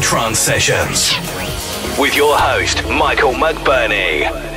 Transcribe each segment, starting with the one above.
Trance Sessions with your host, Michael McBurnie.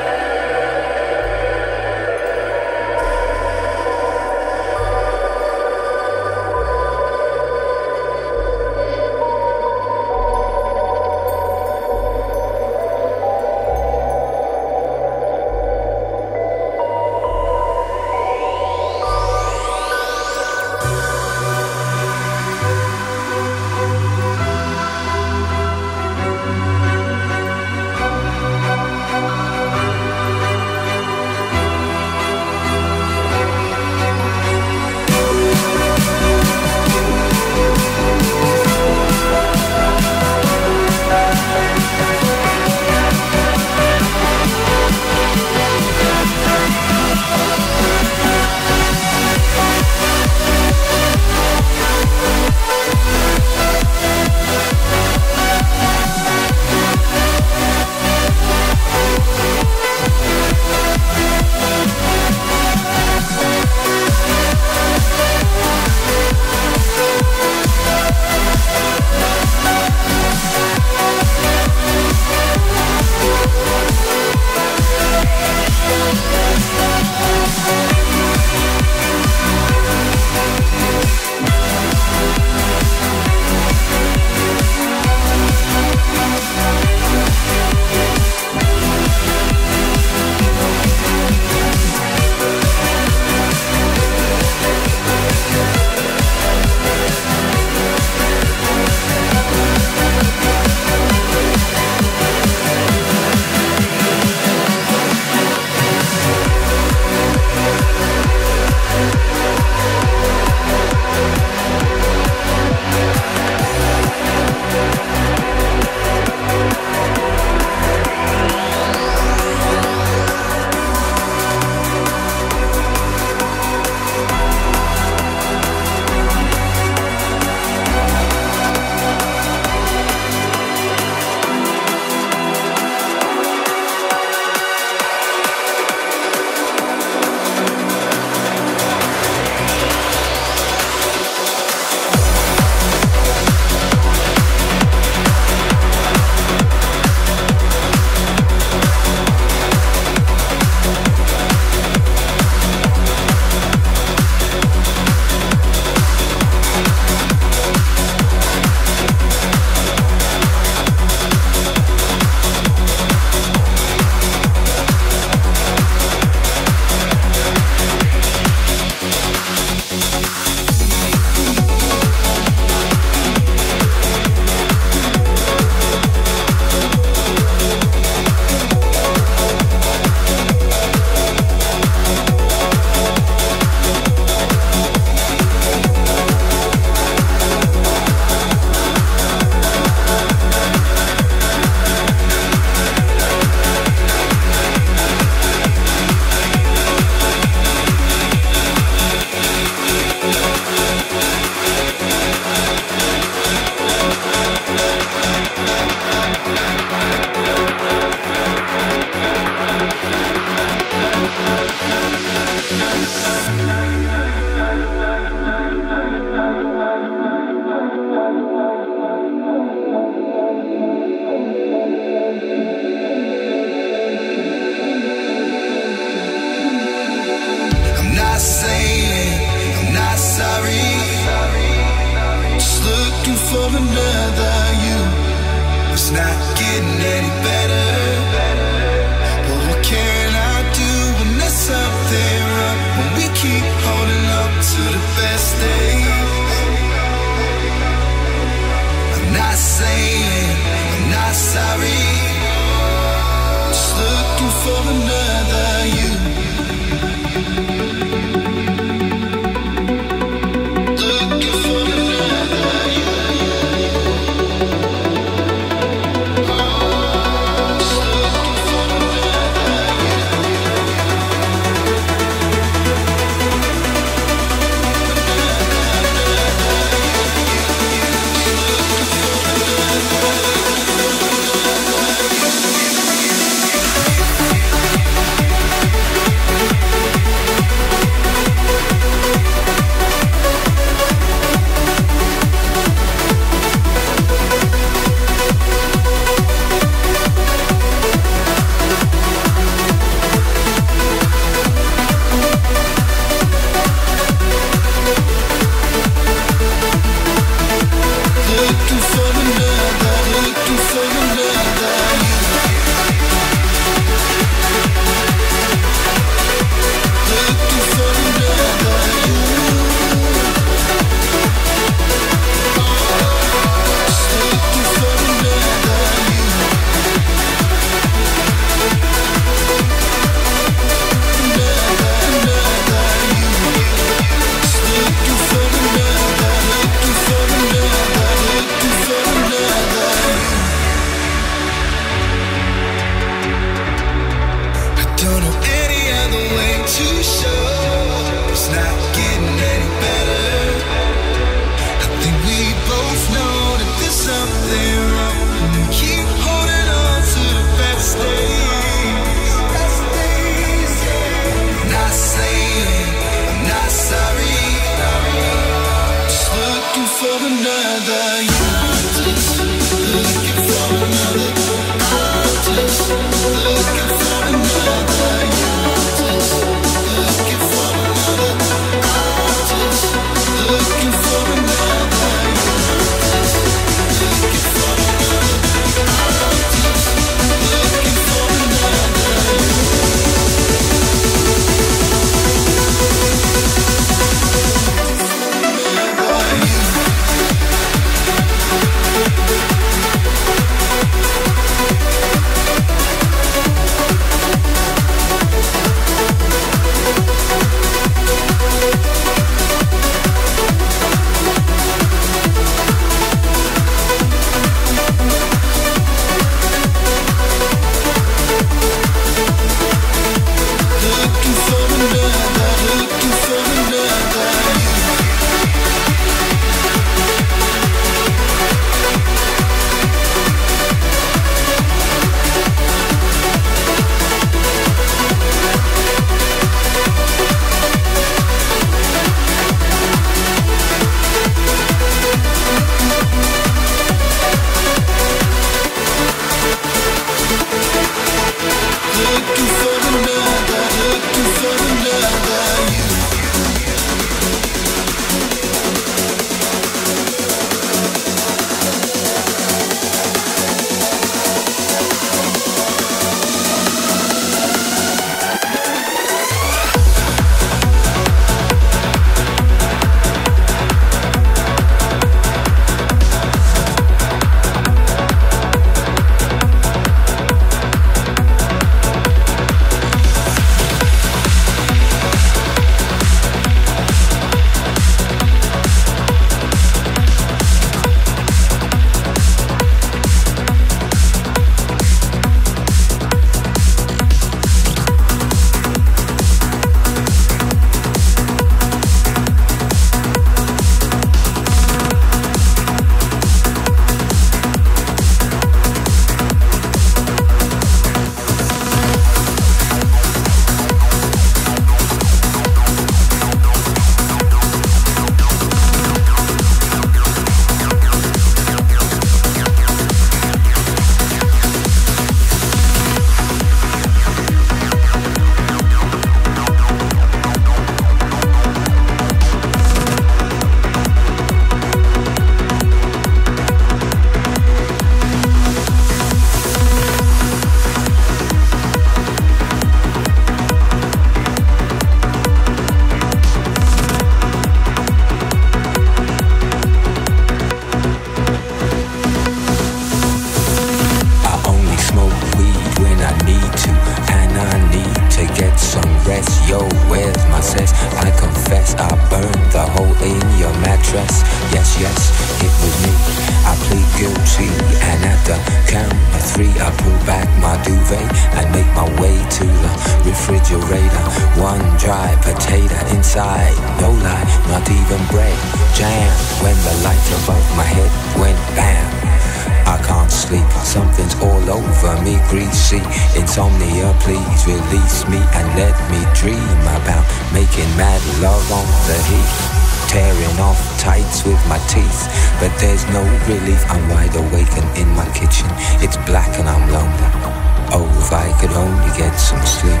could only get some sleep.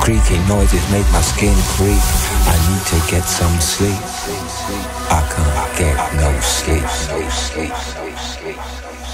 Creaky noises make my skin creep. I need to get some sleep. I can't get no sleep. sleep, sleep, sleep, sleep.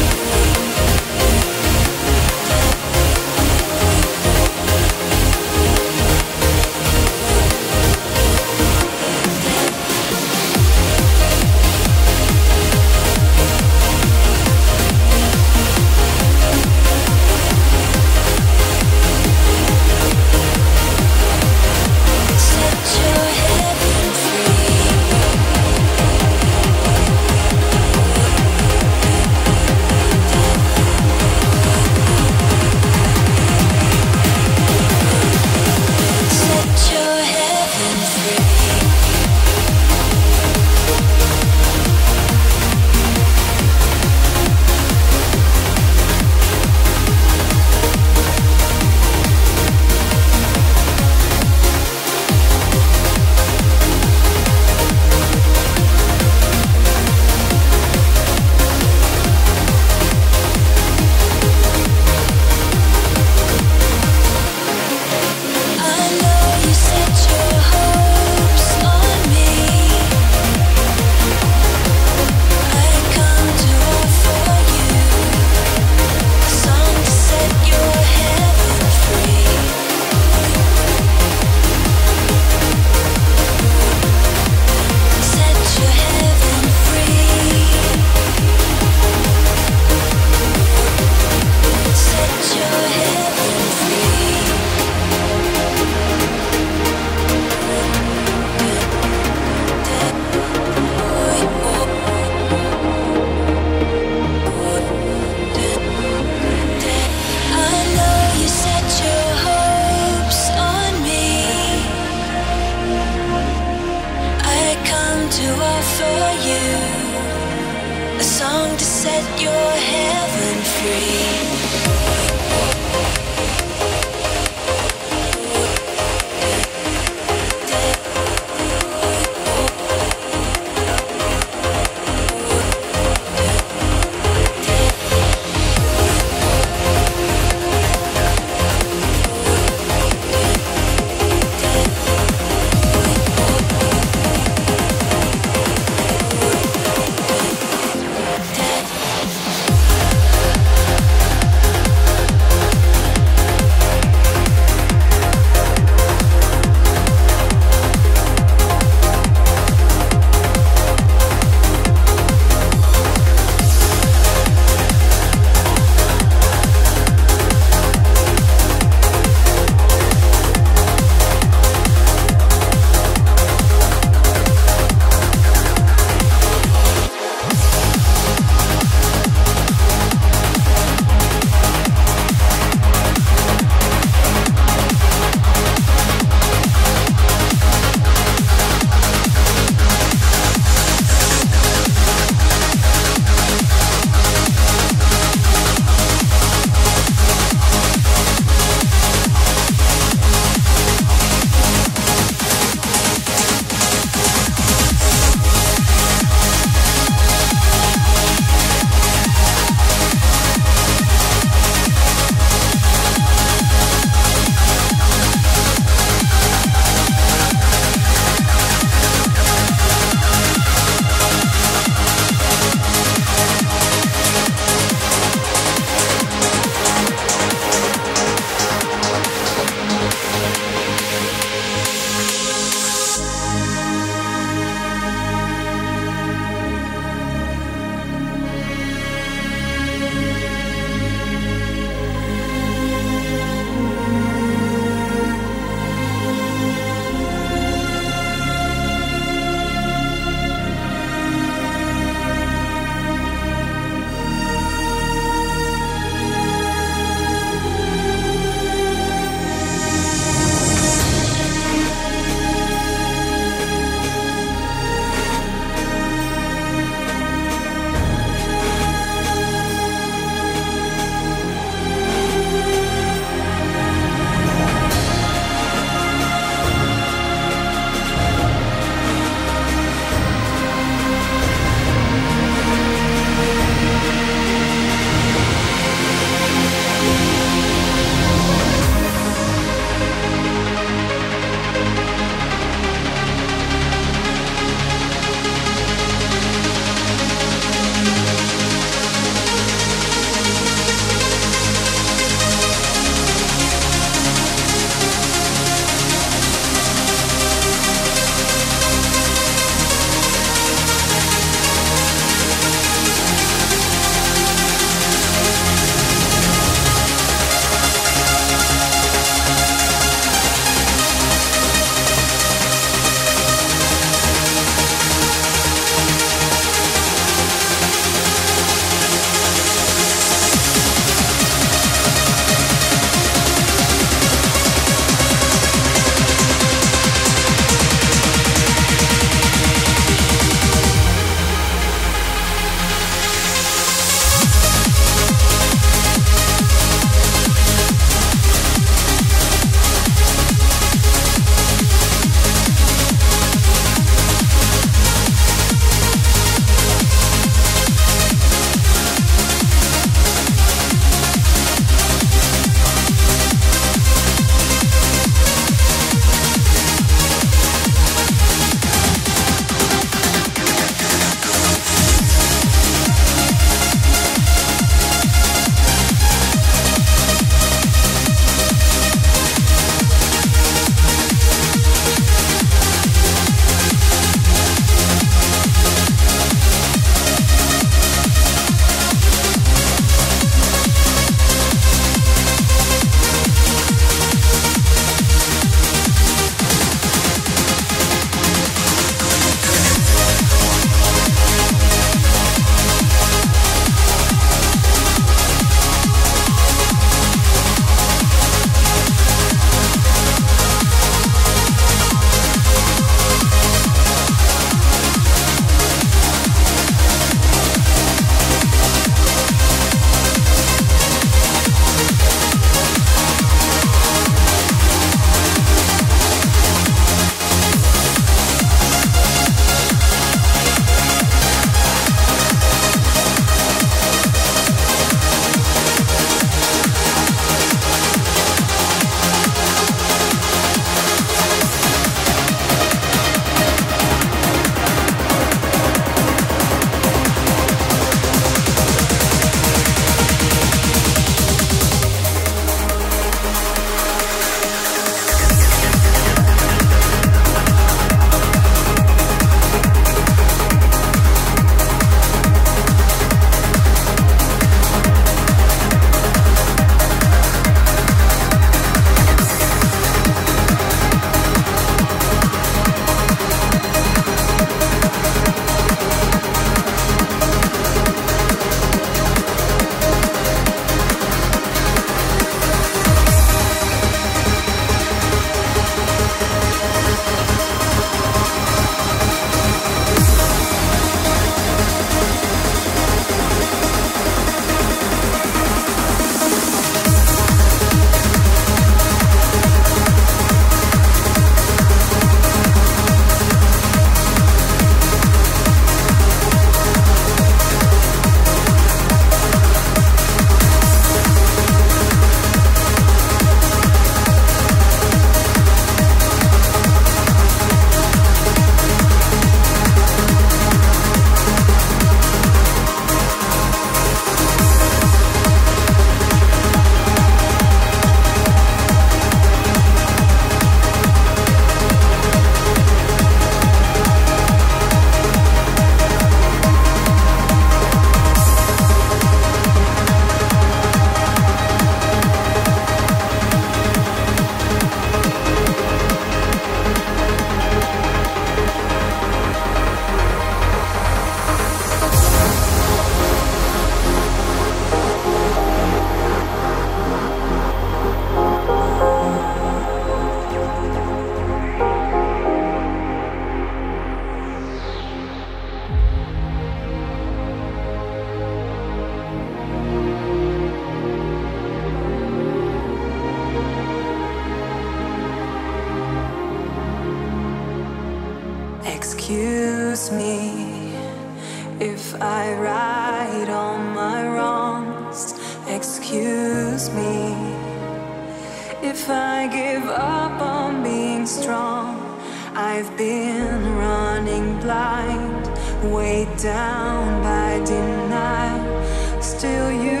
weighed down by denial. Still, you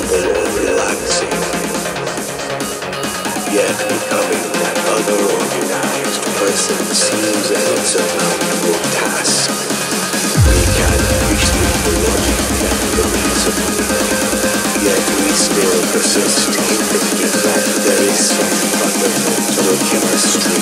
enjoyable or relaxing. Yet becoming that other organized person seems an insurmountable task. We can appreciate the logic and the reason. Yet we still persist in thinking that there is some fundamental chemistry.